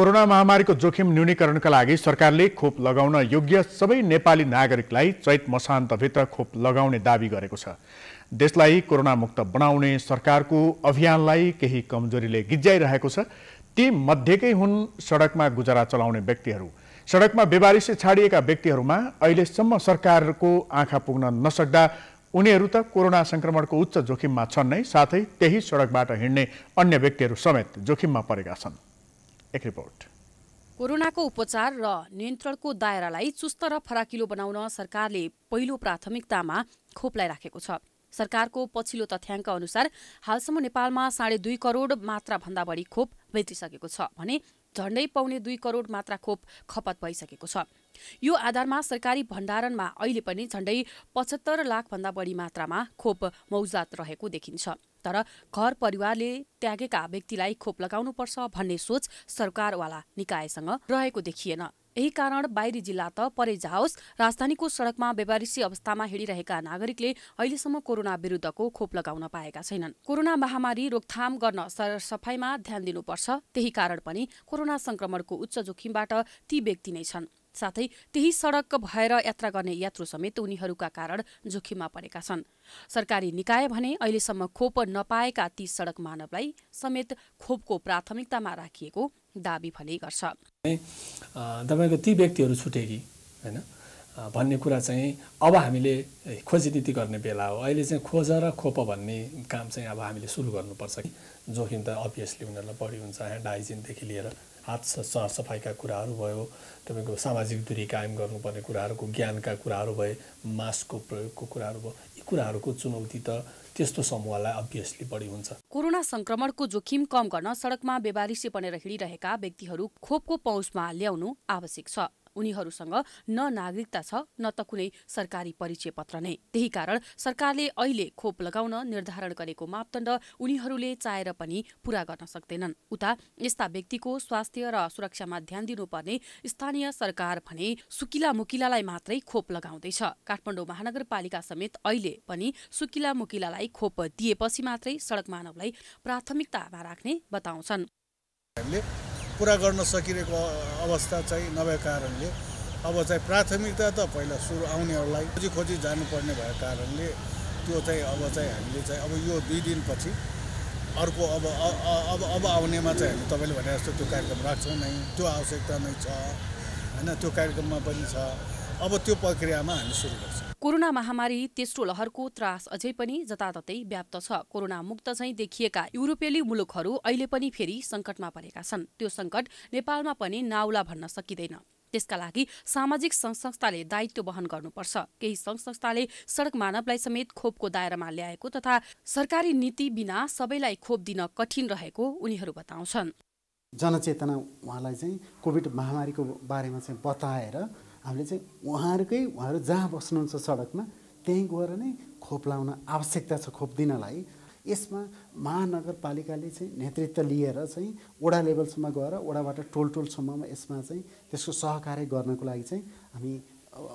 Corona महामारीको जोखिम न्यूनीकरणका लागि सरकारले खोप लगाउन योग्य सबै नेपाली नागरिकलाई चैत मसान्तभित्र खोप लगाउने दावी गरेको छ। देशलाई कोरोना मुक्त बनाउने सरकारको अभियानलाई केही कमजोरीले गिज्जाइरहेको छ। ती मध्येकै हुन् सडकमा गुजरा चलाउने व्यक्तिहरू। सडकमा बेबारिसे छाडिएका व्यक्तिहरूमा अहिलेसम्म सरकारको आँखा पुग्न नसक्दा उनीहरू त कोरोना सङ्क्रमणको उच्च जोखिममा छन् नै साथै त्यही सडकबाट हिँड्ने अन्य व्यक्तिहरू समेत जोखिममा परेका छन्। एक रिपोर्ट कोरोनाको उपचार र नियन्त्रणको दायरालाई चुस्त र फराकिलो बनाउन सरकारले पहिलो प्राथमिकतामा खोपलाई राखेको छ। सरकारको पछिल्लो तथ्याङ्क अनुसार हालसम्म नेपालमा साढे दुई करोड मात्रा भन्दा बढी खोप भेटिसकेको छ भने झण्डै पाउने दुई करोड मात्रा खोप खपत भइसकेको छ। यो आधारमा सरकारी भण्डारणमा अहिले पनि झण्डै पचहत्तर लाखभन्दा बढी मात्रामा खोप मौजात रहेको देखिन्छ। तर घर परिवारले त्यागेका व्यक्तिलाई खोप लगाउनुपर्छ भन्ने सोच सरकारवाला निकायसँग रहेको देखिएन। यही कारण बाहिरी जिल्ला त परे जाओस् राजधानीको सड़कमा बेबारिसी अवस्थामा हिँडिरहेका नागरिकले अहिलेसम्म कोरोना विरुद्धको खोप लगाउन पाएका छैनन्। कोरोना महामारी रोकथाम गर्न सरसफाइमा ध्यान दिनुपर्छ त्यही कारण पनि कोरोना संक्रमणको उच्च जोखिमबाट ती व्यक्ति नै छन्। साथै त्यही सडक भएर यात्रा गर्ने यात्रु समेत उनीहरूका कारण जोखिममा परेका छन्। सरकारी निकाय भने अहिलेसम्म खोप नपाएका ती सडक मानवलाई समेत खोपको प्राथमिकतामा राखिएको दावी भने गर्छ। ती भन्ने कुरा चाहिँ अब हामीले खोजीनीति गर्ने बेला हो। अहिले चाहिँ खोज र खोप भन्ने काम चाहिँ अब हामीले सुरु गर्नुपर्छ कि। जोखिम त अभियसली उनीहरूलाई बढी हुन्छ ह्यान्ड हाइजिनदेखि लिएर हात सरसफाइका कुराहरू भयो तपाईँको सामाजिक दूरी कायम गर्नुपर्ने कुराहरूको ज्ञानका कुराहरू भए मास्कको प्रयोगको कुराहरू भयो यी कुराहरूको चुनौती त त्यस्तो समूहलाई अभियसली बढी हुन्छ। कोरोना संक्रमणको जोखिम कम गर्न सडकमा बेबारिसे बनेर हिँडिरहेका व्यक्तिहरू खोपको पहुँचमा ल्याउनु आवश्यक छ। उनीहरूसँग न नागरिकता छ न त कुनै सरकारी परिचय पत्र नै। त्यही कारण सरकारले अहिले खोप लगाउन निर्धारण गरेको मापदण्ड उनीहरूले चाहेर पनि पूरा गर्न सक्दैनन्। उता यस्ता व्यक्तिको स्वास्थ्य र सुरक्षामा ध्यान दिनुपर्ने स्थानीय सरकार भने सुकिला मुकिलालाई मात्रै खोप लगाउँदैछ। काठमाडौँ महानगरपालिका समेत अहिले पनि सुकिला मुकिलालाई खोप दिएपछि मात्रै सडक मानवलाई प्राथमिकतामा राख्ने बताउँछन्। पुरा गर्न सकिरहेको अवस्था चाहिँ नभएको कारणले अब चाहिँ प्राथमिकता त पहिला सुरु आउनेहरूलाई खोजी खोजी जानुपर्ने भएको कारणले त्यो चाहिँ अब चाहिँ हामीले चाहिँ अब यो दुई दिनपछि अर्को अब अब अब आउनेमा चाहिँ हामी तपाईँले भने जस्तो त्यो कार्यक्रम राख्छौँ नै। त्यो आवश्यकता नै छ। होइन त्यो कार्यक्रममा पनि छ। अब त्यो प्रक्रियामा हामी सुरु गर्छौँ। कोरोना महामारी तेस्रो लहरको त्रास अझै पनि जताततै व्याप्त छ। कोरोना मुक्त चाहिँ देखिएका युरोपेली मुलुकहरू अहिले पनि फेरि संकटमा परेका छन्। त्यो संकट नेपालमा पनि नाउला भन्न सकिँदैन। त्यसका लागि सामाजिक सङ्घ संस्थाले दायित्व वहन गर्नुपर्छ। केही सङ्घ संस्थाले सडक मानवलाई समेत खोपको दायरामा ल्याएको तथा सरकारी नीति बिना सबैलाई खोप दिन कठिन रहेको उनीहरू बताउँछन्। जनचेतना उहाँलाई चाहिँ कोभिड महामारीको बारेमा चाहिँ बताएर हामीले चाहिँ उहाँहरूकै उहाँहरू जहाँ बस्नुहुन्छ सडकमा त्यहीँ गएर नै खोप लाउन आवश्यकता छ खोप दिनलाई। यसमा महानगरपालिकाले चाहिँ नेतृत्व लिएर चाहिँ वडा लेभलसम्म गएर वडाबाट टोल टोलसम्ममा यसमा चाहिँ त्यसको सहकार्य गर्नको लागि चाहिँ हामी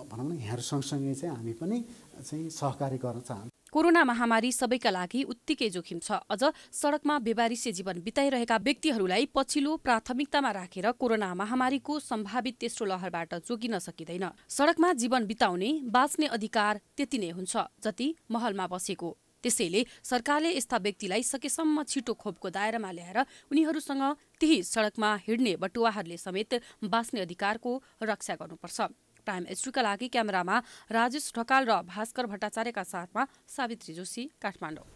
भनौँ न यहाँहरू सँगसँगै चाहिँ हामी पनि चाहिँ सहकार्य गर्न चाहन्छौँ। कोरोना महामारी सबैका लागि उत्तिकै जोखिम छ। अझ सडकमा बेबारिसे जीवन बिताइरहेका व्यक्तिहरूलाई पछिल्लो प्राथमिकतामा राखेर कोरोना महामारीको सम्भावित तेस्रो लहरबाट जोगिन सकिँदैन। सडकमा जीवन बिताउने बाँच्ने अधिकार त्यति नै हुन्छ जति महलमा बसेको। त्यसैले सरकारले यस्ता व्यक्तिलाई सकेसम्म छिटो खोपको दायरामा ल्याएर उनीहरूसँग त्यही सडकमा हिँड्ने बटुवाहरूले समेत बाँच्ने अधिकारको रक्षा गर्नुपर्छ। प्राइम एचडीका लागि क्यामेरामा राजेश ढकाल र भास्कर भट्टाचार्यका साथमा सावित्री जोशी काठमाडौँ।